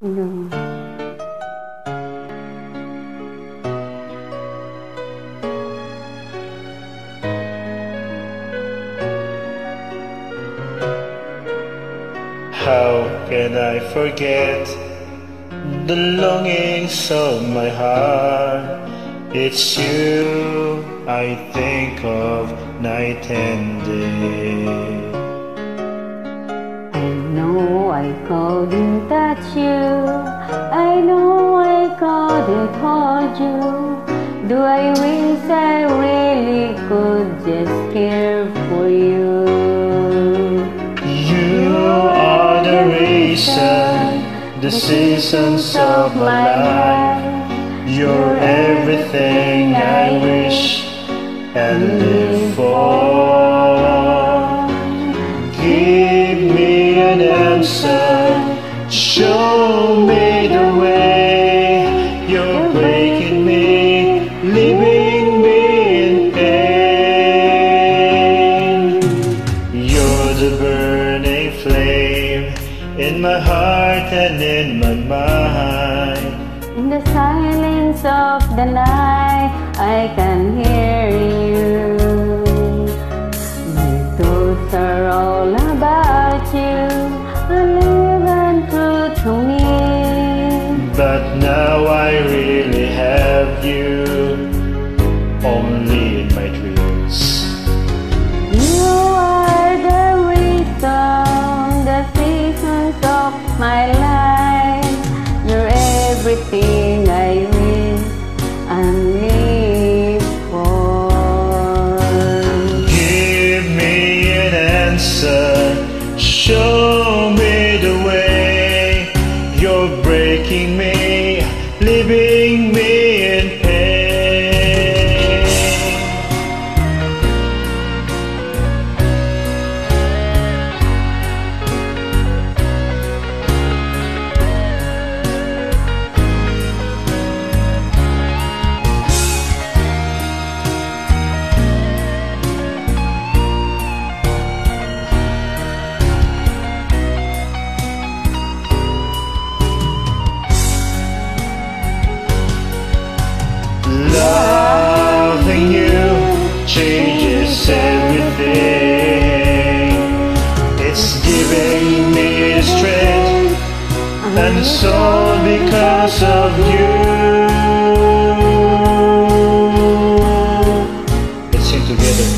No. How can I forget the longings of my heart? It's you I think of night and day. I know I couldn't touch you. I know I couldn't hold you. Do I wish I really could just care for you? You are the reason, the seasons of my life. You're everything I wish and live for. Give answer, show me the way. You're breaking me, leaving me in pain. You're the burning flame in my heart and in my mind. In the silence of the night, I can hear But now I really have you only in my dreams. You are the reason, the seasons of my life. You're everything I wish and live for. Give me an answer, show me it's all because of you. Let's sing together.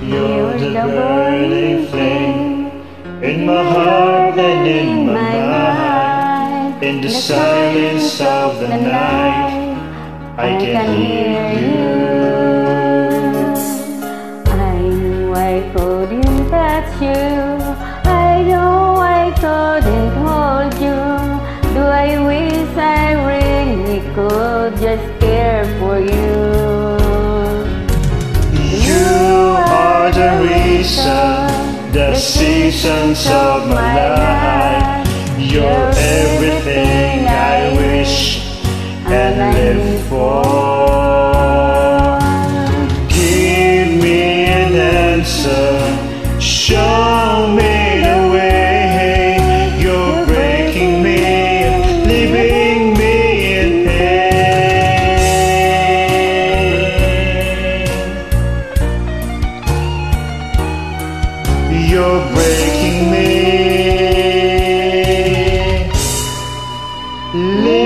You're the burning flame in my heart and in my mind. In the silence of the night. I can hear you. I know I couldn't touch you. Just care for you? You are the reason, the seasons of my life. You're everything I wish and live for. Live